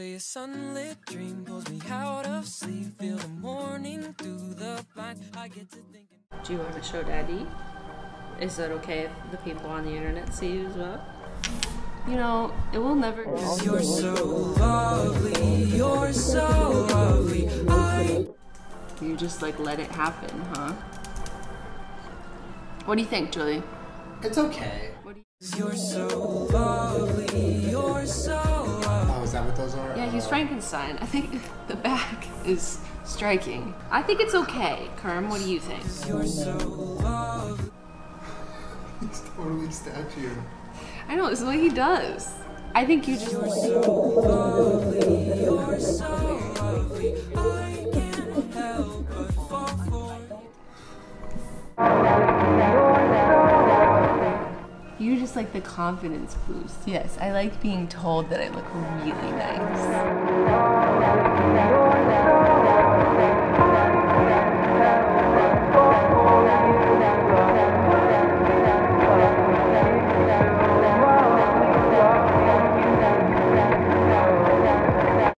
Slowly, a sunlit dream pulls me out of sleep. Feel the morning through the blind. I get to thinking. Do you want to show Daddy? Is that okay if the people on the internet see you as well? You know, it will never. Cause you're so lovely, you're so lovely. I You just like let it happen, huh? What do you think, Julie? It's okay. What do you- You're so lovely, you're so those are? yeah, he's Uh, Frankenstein. I think the back is striking. I think it's okay. Kerm, what do you think? You're so lovely. He's totally statue. I know, it's what he does. I think you just. like the confidence boost. Yes, I like being told that I look really nice.